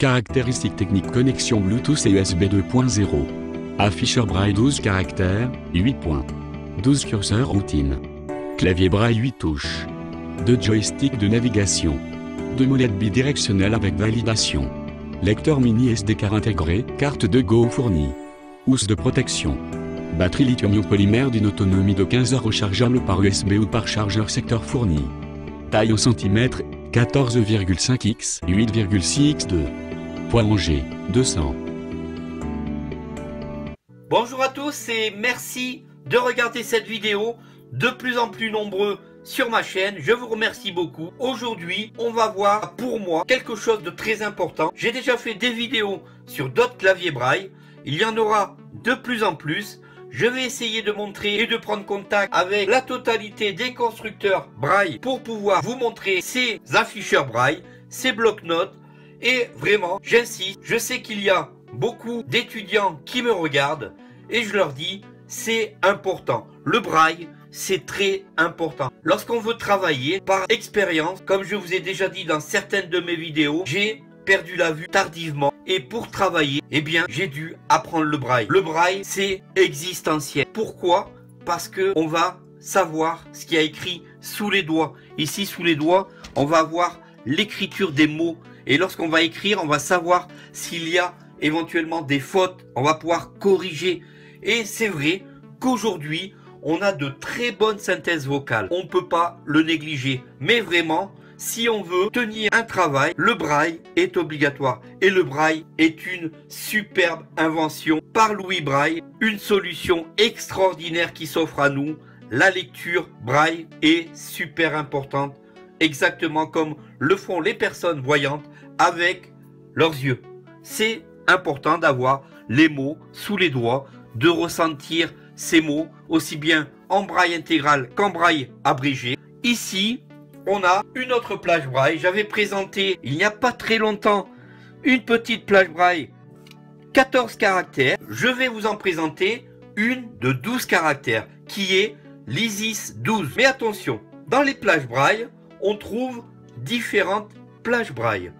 Caractéristiques techniques connexion Bluetooth et USB 2.0. Afficheur braille 12 caractères, 8 points. 12 curseurs routine. Clavier braille 8 touches. 2 joysticks de navigation. 2 molettes bidirectionnelles avec validation. Lecteur mini SD car intégré, carte de Go fournie. Housse de protection. Batterie lithium-ion polymère d'une autonomie de 15 heures rechargeable par USB ou par chargeur secteur fourni. Taille en centimètres, 14,5 x 8,6 x 2. Angers, 200. Bonjour à tous et merci de regarder cette vidéo de plus en plus nombreux sur ma chaîne, je vous remercie beaucoup. Aujourd'hui, on va voir pour moi quelque chose de très important. J'ai déjà fait des vidéos sur d'autres claviers braille, il y en aura de plus en plus. Je vais essayer de montrer et de prendre contact avec la totalité des constructeurs braille pour pouvoir vous montrer ces afficheurs braille, ces blocs-notes, et vraiment, j'insiste, je sais qu'il y a beaucoup d'étudiants qui me regardent et je leur dis, c'est important. Le braille, c'est très important. Lorsqu'on veut travailler par expérience, comme je vous ai déjà dit dans certaines de mes vidéos, j'ai perdu la vue tardivement et pour travailler, eh bien, j'ai dû apprendre le braille. Le braille, c'est existentiel. Pourquoi? Parce que on va savoir ce qui a écrit sous les doigts. Ici, sous les doigts, on va avoir l'écriture des mots. Et lorsqu'on va écrire, on va savoir s'il y a éventuellement des fautes. On va pouvoir corriger. Et c'est vrai qu'aujourd'hui, on a de très bonnes synthèses vocales. On ne peut pas le négliger. Mais vraiment, si on veut tenir un travail, le braille est obligatoire. Et le braille est une superbe invention par Louis Braille, une solution extraordinaire qui s'offre à nous. La lecture braille est super importante, exactement comme le font les personnes voyantes avec leurs yeux. C'est important d'avoir les mots sous les doigts, de ressentir ces mots aussi bien en braille intégral qu'en braille abrégé. Ici, on a une autre plage braille. J'avais présenté il n'y a pas très longtemps une petite plage braille 14 caractères. Je vais vous en présenter une de 12 caractères qui est l'ISIS 12. Mais attention, dans les plages braille, on trouve différentes plages braille.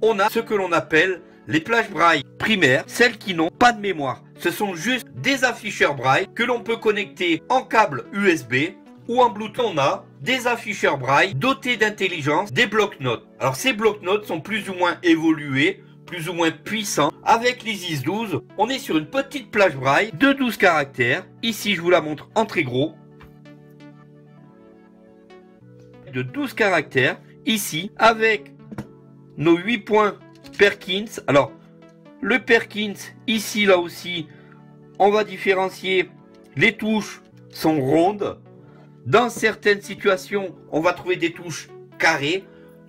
On a ce que l'on appelle les plages braille primaires, celles qui n'ont pas de mémoire. Ce sont juste des afficheurs braille que l'on peut connecter en câble USB ou en Bluetooth. On a des afficheurs braille dotés d'intelligence, des blocs-notes. Alors ces blocs-notes sont plus ou moins évolués, plus ou moins puissants. Avec l'ISIS 12, on est sur une petite plage braille de 12 caractères. Ici, je vous la montre en très gros. De 12 caractères, ici, avec nos 8 points Perkins. Alors, le Perkins, ici, là aussi, on va différencier. Les touches sont rondes. Dans certaines situations, on va trouver des touches carrées.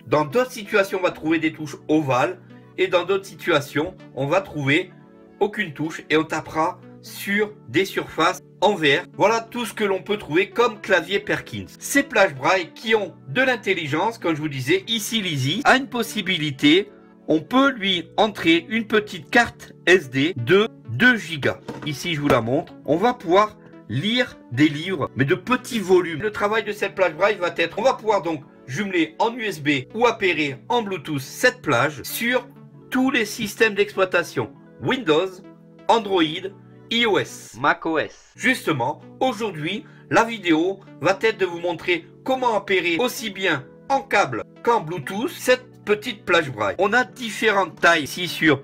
Dans d'autres situations, on va trouver des touches ovales. Et dans d'autres situations, on va trouver aucune touche et on tapera sur des surfaces en. Voilà tout ce que l'on peut trouver comme clavier Perkins. Ces plages braille qui ont de l'intelligence, comme je vous disais, ici Lizzy a une possibilité. On peut lui entrer une petite carte SD de 2 Go. Ici, je vous la montre. On va pouvoir lire des livres, mais de petits volumes. Le travail de cette plage braille va être, on va pouvoir donc jumeler en USB ou appairer en Bluetooth cette plage sur tous les systèmes d'exploitation Windows, Android, iOS, macOS. Justement, aujourd'hui, la vidéo va être de vous montrer comment appairer aussi bien en câble qu'en Bluetooth cette petite plage braille. On a différentes tailles ici sur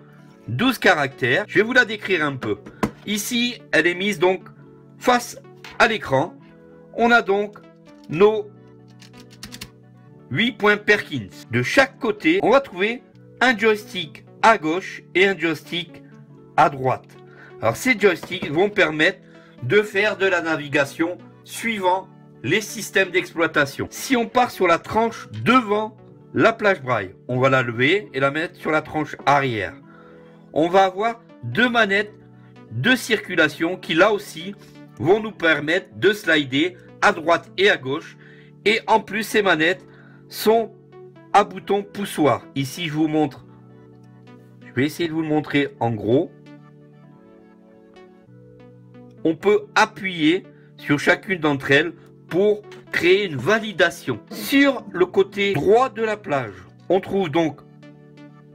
12 caractères. Je vais vous la décrire un peu. Ici, elle est mise donc Face à l'écran, on a donc nos 8 points Perkins. De chaque côté, on va trouver un joystick à gauche et un joystick à droite. Alors ces joysticks vont permettre de faire de la navigation suivant les systèmes d'exploitation. Si on part sur la tranche devant la plage braille, on va la lever et la mettre sur la tranche arrière. On va avoir deux manettes de circulation qui là aussi vont nous permettre de slider à droite et à gauche. Et en plus, ces manettes sont à bouton poussoir. Ici, je vous montre. Je vais essayer de vous le montrer en gros. On peut appuyer sur chacune d'entre elles pour créer une validation. Sur le côté droit de la plage, on trouve donc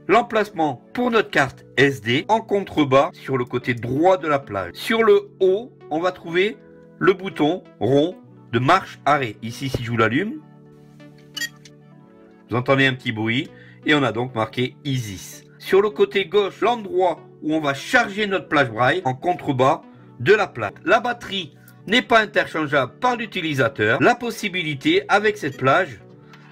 l'emplacement pour notre carte SD en contrebas sur le côté droit de la plage. Sur le haut, on va trouver le bouton rond de marche arrêt. Ici, si je vous l'allume, vous entendez un petit bruit et on a donc marqué Isis. Sur le côté gauche, l'endroit où on va charger notre plage braille en contrebas de la plage. La batterie n'est pas interchangeable par l'utilisateur. La possibilité avec cette plage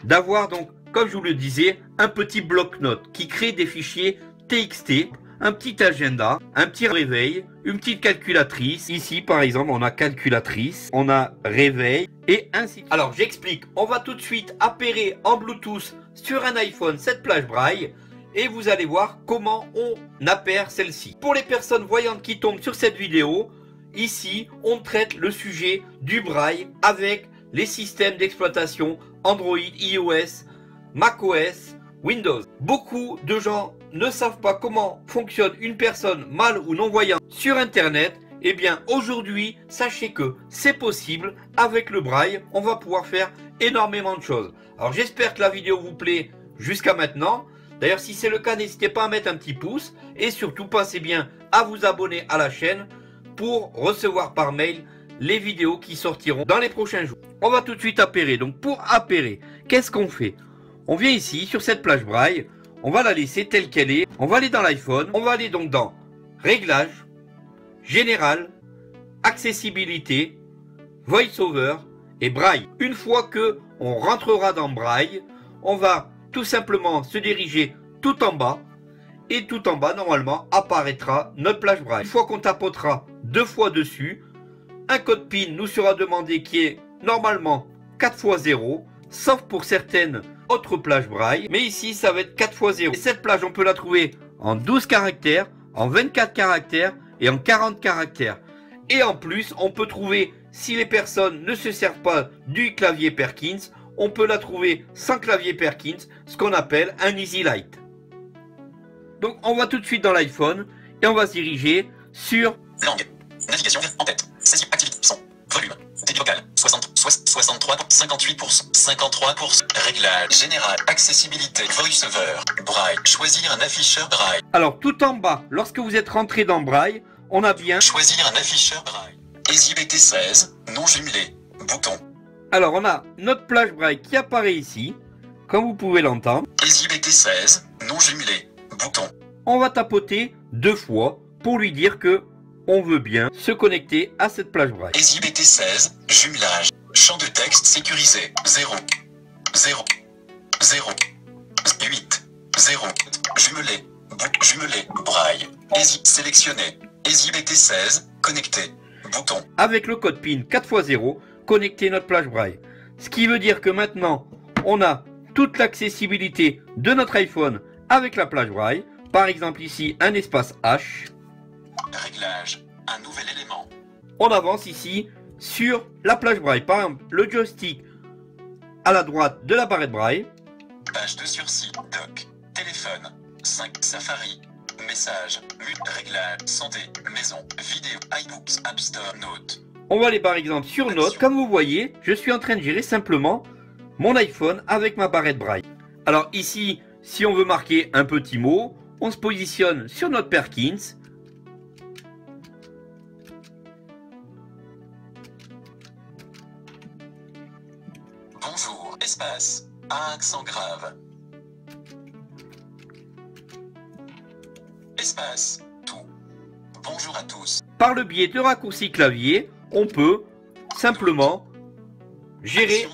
d'avoir donc, comme je vous le disais, un petit bloc-notes qui crée des fichiers TXT, un petit agenda, un petit réveil, une petite calculatrice. Ici, par exemple, on a calculatrice, on a réveil et ainsi. Alors, j'explique. On va tout de suite appairer en Bluetooth sur un iPhone cette plage braille et vous allez voir comment on appaire celle-ci. Pour les personnes voyantes qui tombent sur cette vidéo, ici, on traite le sujet du braille avec les systèmes d'exploitation Android, iOS, macOS, Windows. Beaucoup de gens ne savent pas comment fonctionne une personne mal ou non-voyante sur Internet. Eh bien, aujourd'hui, sachez que c'est possible. Avec le braille, on va pouvoir faire énormément de choses. Alors, j'espère que la vidéo vous plaît jusqu'à maintenant. D'ailleurs, si c'est le cas, n'hésitez pas à mettre un petit pouce. Et surtout, pensez bien à vous abonner à la chaîne pour recevoir par mail les vidéos qui sortiront dans les prochains jours. On va tout de suite appairer. Donc, pour appairer, qu'est-ce qu'on fait? On vient ici, sur cette plage braille, on va la laisser telle qu'elle est. On va aller dans l'iPhone, on va aller donc dans Réglages, Général, Accessibilité, VoiceOver et Braille. Une fois que on rentrera dans Braille, on va tout simplement se diriger tout en bas et tout en bas normalement apparaîtra notre plage braille. Une fois qu'on tapotera deux fois dessus, un code PIN nous sera demandé qui est normalement 4 x 0, sauf pour certaines autre plage braille. Mais ici, ça va être 4 x 0. cette plage, on peut la trouver en 12 caractères, en 24 caractères et en 40 caractères. Et en plus, on peut trouver, si les personnes ne se servent pas du clavier Perkins, on peut la trouver sans clavier Perkins, ce qu'on appelle un Easy Light. Donc on va tout de suite dans l'iPhone et on va se diriger sur langue, navigation en tête, saisie, activité, son, volume, débit vocal, 60, 63, 58%, 53%, réglage. Général, accessibilité, voiceover, braille, choisir un afficheur braille. Alors tout en bas, lorsque vous êtes rentré dans braille, on a bien choisir un afficheur braille. EasyBT 16, non jumelé, bouton. Alors on a notre plage braille qui apparaît ici, comme vous pouvez l'entendre. EasyBT 16, non jumelé, bouton. On va tapoter deux fois pour lui dire que on veut bien se connecter à cette plage braille. EasyBT 16, jumelage. Champ de texte sécurisé. 0. 0. 0. 8. 0. Jumelé. Jumelé. Braille. Easy sélectionné. EasyBT 16, connecté. Bouton. Avec le code PIN 4x0, connecter notre plage braille. Ce qui veut dire que maintenant, on a toute l'accessibilité de notre iPhone avec la plage braille. Par exemple ici, un espace H. Un nouvel élément. On avance ici sur la plage braille. Par exemple, le joystick à la droite de la barrette braille. Page de sursis. Doc. Téléphone. 5. Safari. Message. Réglage. Santé. Maison. Vidéo. iBooks. App Store. Note. On va aller par exemple sur Note. Comme vous voyez, je suis en train de gérer simplement mon iPhone avec ma barrette braille. Alors ici, si on veut marquer un petit mot, on se positionne sur notre Perkins espace, un accent grave. Espace, tout. Bonjour à tous. Par le biais de raccourcis clavier, on peut simplement gérer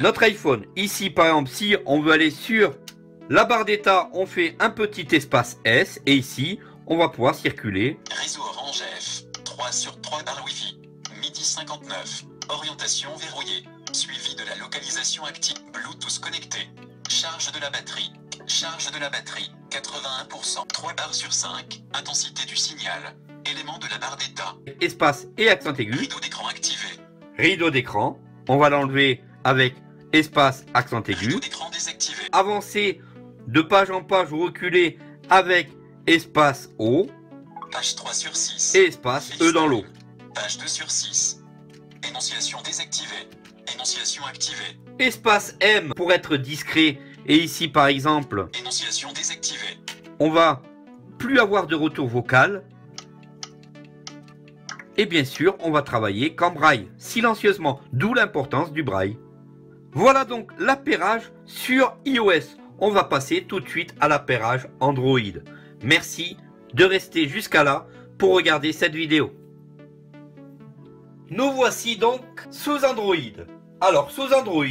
notre iPhone. Ici, par exemple, si on veut aller sur la barre d'état, on fait un petit espace S. Et ici, on va pouvoir circuler. Réseau Orange F, 3 sur 3 par Wi-Fi, midi 59, orientation verrouillée. Suivi de la localisation active. Bluetooth connecté. Charge de la batterie. Charge de la batterie. 81%. 3 barres sur 5. Intensité du signal. Élément de la barre d'état. Espace et accent aigu. Rideau d'écran activé. Rideau d'écran. On va l'enlever avec espace accent aigu. Rideau d'écran désactivé. Avancer de page en page ou reculer avec espace O. Page 3 sur 6. Et espace E dans l'eau. Page 2 sur 6. Énonciation désactivée. Énonciation activée. Espace M pour être discret Et ici, par exemple, Énonciation désactivée. on va plus avoir de retour vocal. Et bien sûr, on va travailler qu'en braille, silencieusement, d'où l'importance du braille. Voilà donc l'appairage sur iOS. On va passer tout de suite à l'appairage Android. Merci de rester jusqu'à là pour regarder cette vidéo. Nous voici donc sous Android. Alors sous Android,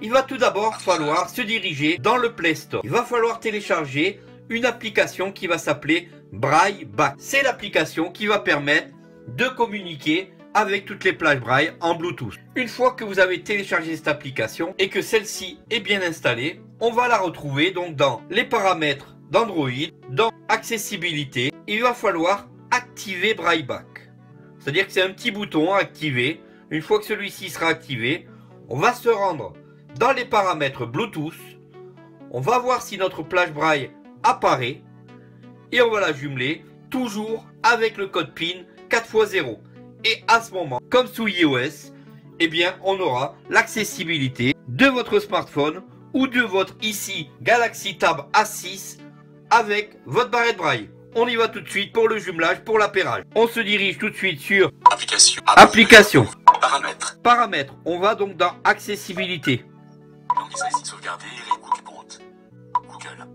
il va tout d'abord falloir se diriger dans le Play Store. Il va falloir télécharger une application qui va s'appeler Braille Back. C'est l'application qui va permettre de communiquer avec toutes les plages Braille en Bluetooth. Une fois que vous avez téléchargé cette application et que celle-ci est bien installée, on va la retrouver donc dans les paramètres d'Android, dans accessibilité. Il va falloir activer Braille Back. C'est-à-dire que c'est un petit bouton à activer. Une fois que celui-ci sera activé, on va se rendre dans les paramètres Bluetooth. On va voir si notre plage Braille apparaît. Et on va la jumeler toujours avec le code PIN 4x0. Et à ce moment, comme sous iOS, eh bien, on aura l'accessibilité de votre smartphone ou de votre ici Galaxy Tab A6 avec votre barrette braille. On y va tout de suite pour le jumelage, pour l'appairage. On se dirige tout de suite sur Application. Application. Paramètres. Paramètres. On va donc dans accessibilité. Sauvegarder et. Google.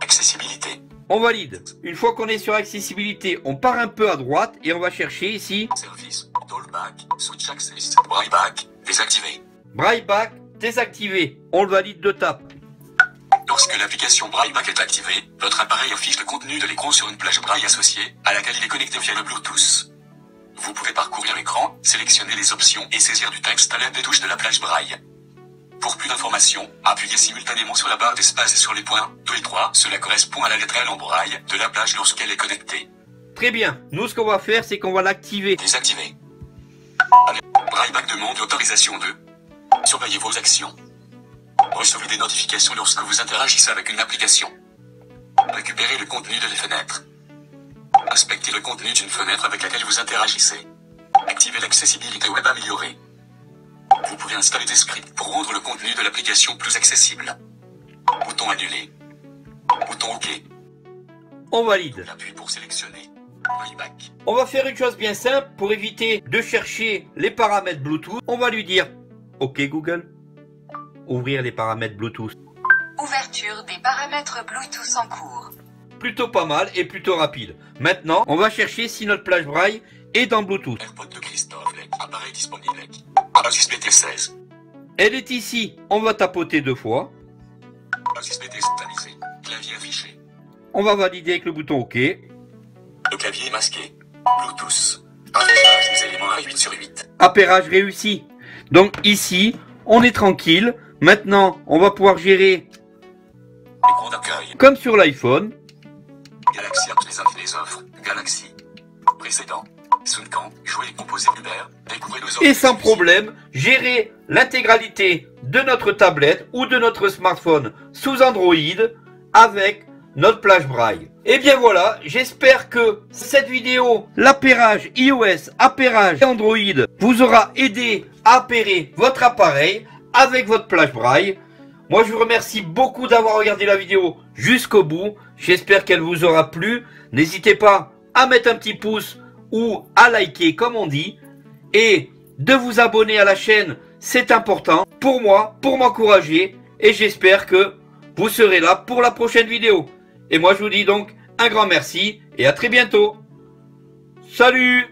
Accessibilité. On valide. Une fois qu'on est sur accessibilité, on part un peu à droite et on va chercher ici Service. Talkback. Switch access. Brailleback. Désactivé. Braille Back désactivé. On le valide de tape. Lorsque l'application Brailleback est activée, votre appareil affiche le contenu de l'écran sur une plage Braille associée, à laquelle il est connecté via le Bluetooth. Vous pouvez parcourir l'écran, sélectionner les options et saisir du texte à l'aide des touches de la plage Braille. Pour plus d'informations, appuyez simultanément sur la barre d'espace et sur les points 2 et 3. Cela correspond à la lettre L en braille de la plage lorsqu'elle est connectée. Très bien. Nous, ce qu'on va faire, c'est qu'on va l'activer. Désactivé. Brailleback demande autorisation de surveiller vos actions. Recevez des notifications lorsque vous interagissez avec une application. Récupérez le contenu de les fenêtres. Inspectez le contenu d'une fenêtre avec laquelle vous interagissez. Activez l'accessibilité web améliorée. Vous pouvez installer des scripts pour rendre le contenu de l'application plus accessible. Bouton annulé. Bouton OK. On valide. L'appui pour sélectionner. On va faire une chose bien simple pour éviter de chercher les paramètres Bluetooth. On va lui dire OK Google. Ouvrir les paramètres Bluetooth. Ouverture des paramètres Bluetooth en cours. Plutôt pas mal et plutôt rapide. Maintenant, on va chercher si notre plage braille est dans Bluetooth. AirPod de Christophe. Appareil disponible. Lec. Asus BT16. Elle est ici. On va tapoter deux fois. Stabilisé. Clavier affiché. On va valider avec le bouton OK. Le clavier est masqué. Bluetooth. Affichage des éléments à 8 sur 8. Appairage réussi. Donc ici, on est tranquille. Maintenant, on va pouvoir gérer comme sur l'iPhone. Galaxy Apps les offres les offres. Galaxy. Précédent. Suncan. Jouer les composés Uber. Découvrez nos offres. et sans problème gérer l'intégralité de notre tablette ou de notre smartphone sous Android avec notre plage braille. Et bien voilà, j'espère que cette vidéo, l'appairage iOS, appairage Android, vous aura aidé à appairer votre appareil avec votre plage braille. Moi, je vous remercie beaucoup d'avoir regardé la vidéo jusqu'au bout. J'espère qu'elle vous aura plu. N'hésitez pas à mettre un petit pouce ou à liker, comme on dit. Et de vous abonner à la chaîne, c'est important pour moi, pour m'encourager. Et j'espère que vous serez là pour la prochaine vidéo. Et moi, je vous dis donc un grand merci et à très bientôt. Salut